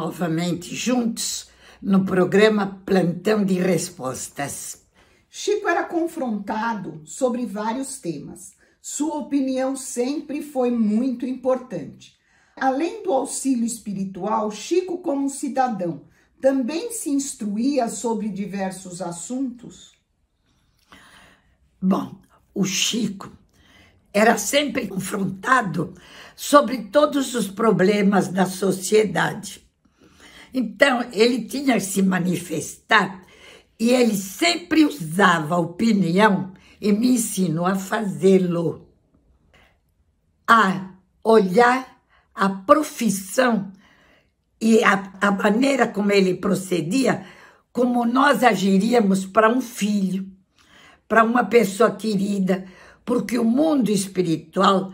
novamente juntos no programa Plantão de Respostas. Chico era confrontado sobre vários temas. Sua opinião sempre foi muito importante. Além do auxílio espiritual, Chico, como cidadão, também se instruía sobre diversos assuntos? Bom, o Chico era sempre confrontado sobre todos os problemas da sociedade. Então, ele tinha que se manifestar e ele sempre usava a opinião e me ensinou a fazê-lo. A olhar a profissão e a, a maneira como ele procedia, como nós agiríamos para um filho, para uma pessoa querida, porque o mundo espiritual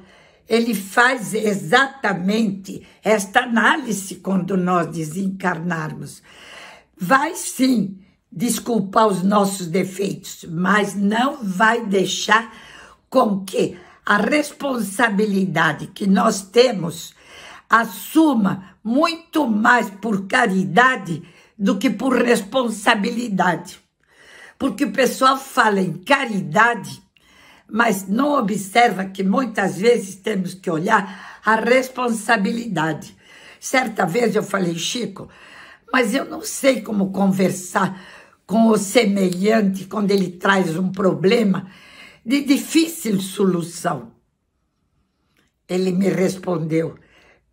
ele faz exatamente esta análise quando nós desencarnarmos. Vai sim desculpar os nossos defeitos, mas não vai deixar com que a responsabilidade que nós temos assuma muito mais por caridade do que por responsabilidade. Porque o pessoal fala em caridade mas não observa que muitas vezes temos que olhar a responsabilidade. Certa vez eu falei, Chico, mas eu não sei como conversar com o semelhante quando ele traz um problema de difícil solução. Ele me respondeu: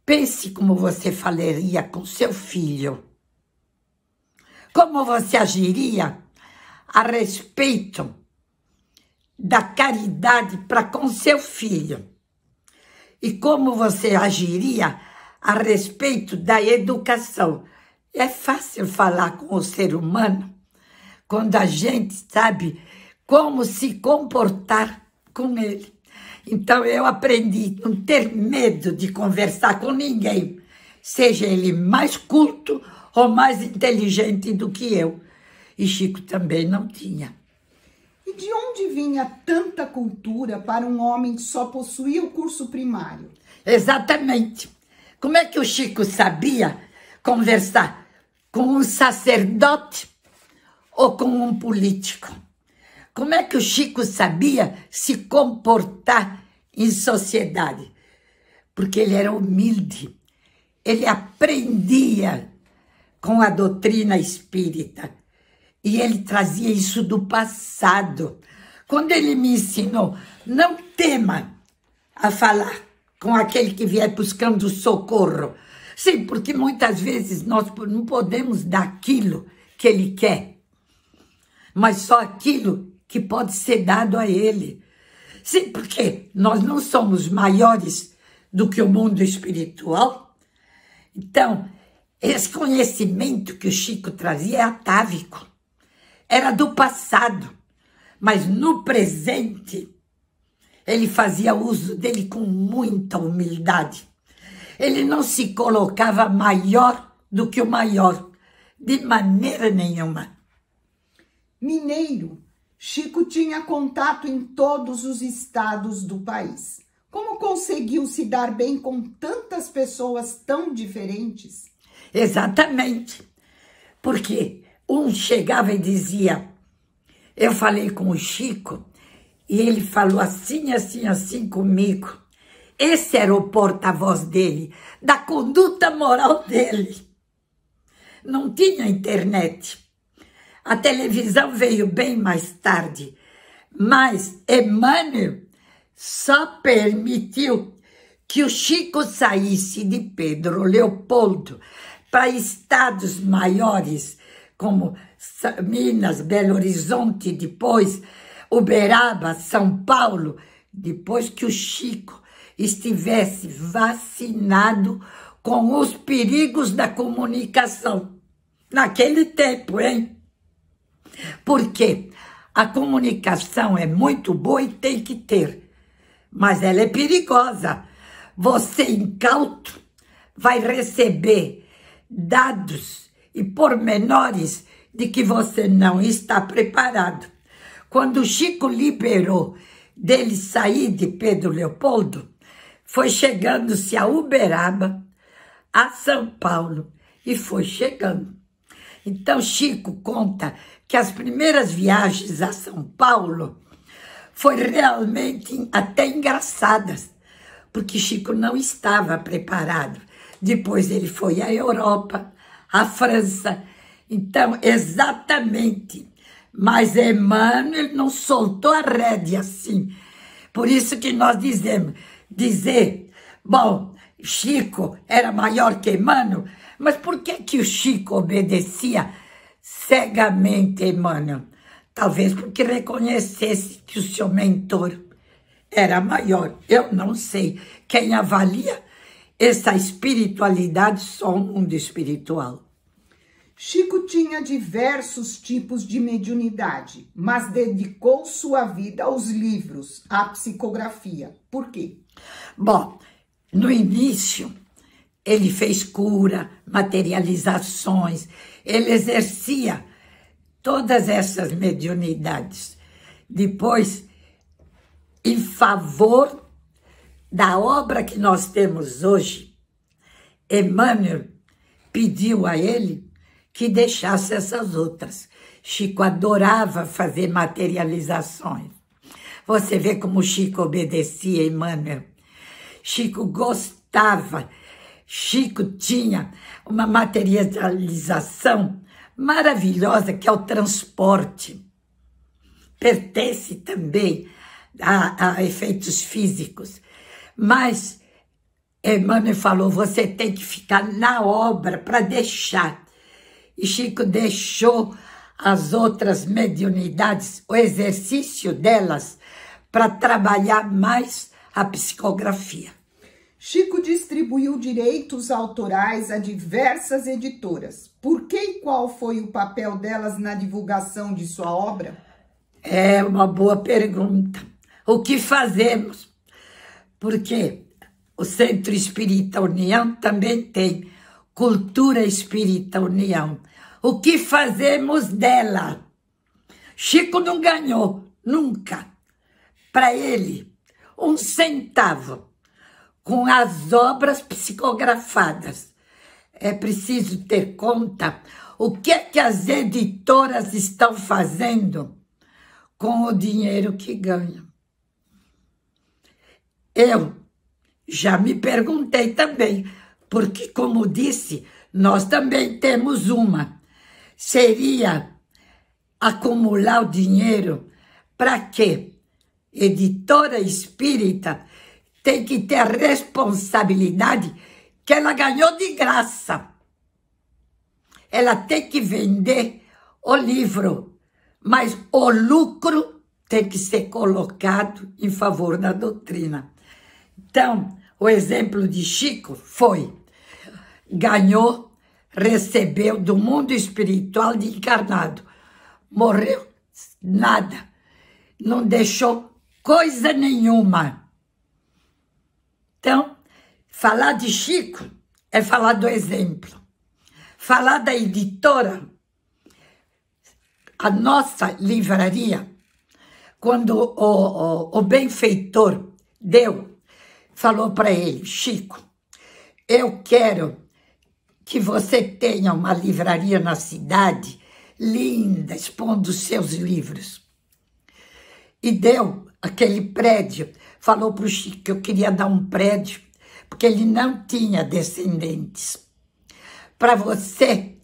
pense como você falaria com seu filho. Como você agiria a respeito da caridade para com seu filho? E como você agiria a respeito da educação? É fácil falar com o ser humano quando a gente sabe como se comportar com ele. Então eu aprendi a não ter medo de conversar com ninguém, seja ele mais culto ou mais inteligente do que eu. E Chico também não tinha. E de onde vinha tanta cultura para um homem que só possuía o curso primário? Exatamente. Como é que o Chico sabia conversar com um sacerdote ou com um político? Como é que o Chico sabia se comportar em sociedade? Porque ele era humilde. Ele aprendia com a doutrina espírita. E ele trazia isso do passado. Quando ele me ensinou, não tema a falar com aquele que vier buscando socorro. Sim, porque muitas vezes nós não podemos dar aquilo que ele quer, mas só aquilo que pode ser dado a ele. Sim, porque nós não somos maiores do que o mundo espiritual. Então, esse conhecimento que o Chico trazia é atávico era do passado, mas no presente ele fazia uso dele com muita humildade. Ele não se colocava maior do que o maior, de maneira nenhuma. Mineiro, Chico tinha contato em todos os estados do país. Como conseguiu se dar bem com tantas pessoas tão diferentes? Exatamente. Porque um chegava e dizia: Eu falei com o Chico e ele falou assim, assim, assim comigo. Esse era o porta-voz dele, da conduta moral dele. Não tinha internet. A televisão veio bem mais tarde, mas Emmanuel só permitiu que o Chico saísse de Pedro Leopoldo para estados maiores como Minas, Belo Horizonte, depois Uberaba, São Paulo, depois que o Chico estivesse vacinado com os perigos da comunicação. Naquele tempo, hein? Porque a comunicação é muito boa e tem que ter, mas ela é perigosa. Você, incauto, vai receber dados e pormenores de que você não está preparado. Quando Chico liberou dele sair de Pedro Leopoldo, foi chegando-se a Uberaba, a São Paulo e foi chegando. Então, Chico conta que as primeiras viagens a São Paulo foi realmente até engraçadas, porque Chico não estava preparado. Depois ele foi à Europa, à França. Então, exatamente. Mas Emmanuel não soltou a rédea assim. Por isso que nós dizemos, dizer, bom, Chico era maior que Emmanuel, mas por que que o Chico obedecia cegamente Emmanuel? Talvez porque reconhecesse que o seu mentor era maior. Eu não sei. Quem avalia essa espiritualidade só o mundo espiritual. Chico tinha diversos tipos de mediunidade, mas dedicou sua vida aos livros, à psicografia. Por quê? Bom, no início, ele fez cura, materializações, ele exercia todas essas mediunidades. Depois, em favor da obra que nós temos hoje, Emmanuel pediu a ele que deixasse essas outras. Chico adorava fazer materializações. Você vê como Chico obedecia Emmanuel. Chico gostava. Chico tinha uma materialização maravilhosa que é o transporte. Pertence também a, a efeitos físicos. Mas Emmanuel falou: você tem que ficar na obra para deixar. E Chico deixou as outras mediunidades, o exercício delas, para trabalhar mais a psicografia. Chico distribuiu direitos autorais a diversas editoras. Por que e qual foi o papel delas na divulgação de sua obra? É uma boa pergunta. O que fazemos? Porque o Centro Espírita União também tem Cultura Espírita União. O que fazemos dela? Chico não ganhou, nunca. Para ele, um centavo com as obras psicografadas. É preciso ter conta o que é que as editoras estão fazendo com o dinheiro que ganham. Eu já me perguntei também, porque, como disse, nós também temos uma. Seria acumular o dinheiro para quê? Editora espírita tem que ter a responsabilidade que ela ganhou de graça. Ela tem que vender o livro, mas o lucro tem que ser colocado em favor da doutrina. Então, o exemplo de Chico foi: ganhou, recebeu do mundo espiritual de encarnado, morreu, nada, não deixou coisa nenhuma. Então, falar de Chico é falar do exemplo. Falar da editora, a nossa livraria, quando o, o, o benfeitor deu, falou para ele, Chico, eu quero que você tenha uma livraria na cidade linda, expondo seus livros. E deu aquele prédio falou para o Chico que eu queria dar um prédio, porque ele não tinha descendentes, para você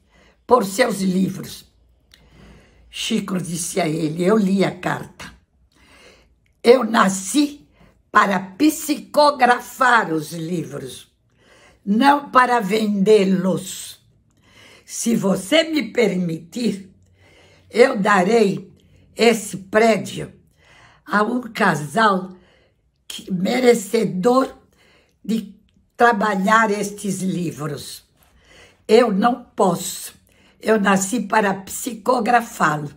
pôr seus livros. Chico disse a ele: Eu li a carta. Eu nasci para psicografar os livros, não para vendê-los. Se você me permitir, eu darei esse prédio a um casal merecedor de trabalhar estes livros. Eu não posso. Eu nasci para psicografá-lo.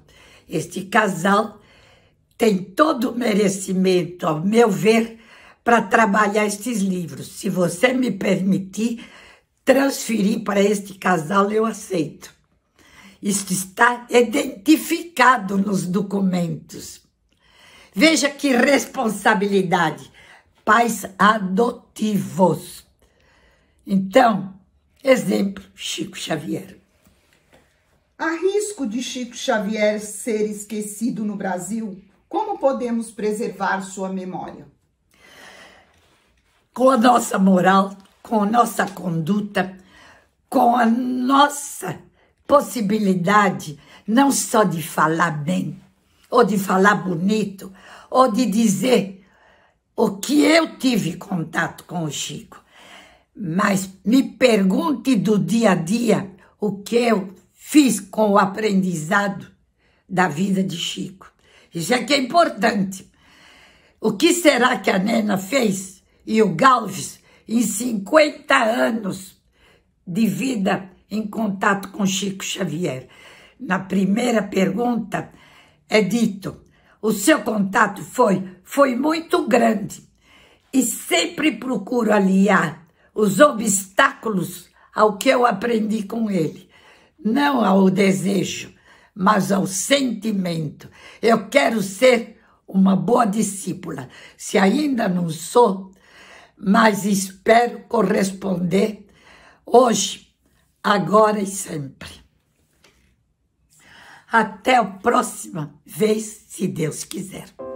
Este casal tem todo o merecimento, ao meu ver, para trabalhar estes livros. Se você me permitir transferir para este casal, eu aceito. Isto está identificado nos documentos. Veja que responsabilidade. Pais adotivos. Então, Exemplo, Chico Xavier. Há risco de Chico Xavier ser esquecido no Brasil? Como podemos preservar sua memória? Com a nossa moral, com a nossa conduta, com a nossa possibilidade não só de falar bem, ou de falar bonito, ou de dizer o que eu tive contato com o Chico, mas me pergunte do dia a dia o que eu fiz com o aprendizado da vida de Chico. Isso é que é importante. O que será que a Nena fez e o Galves em 50 anos de vida em contato com Chico Xavier? Na primeira pergunta é dito: o seu contato foi foi muito grande e sempre procuro aliar os obstáculos ao que eu aprendi com ele não ao desejo, mas ao sentimento. Eu quero ser uma boa discípula. Se ainda não sou, mas espero corresponder hoje, agora e sempre. Até a próxima vez, se Deus quiser.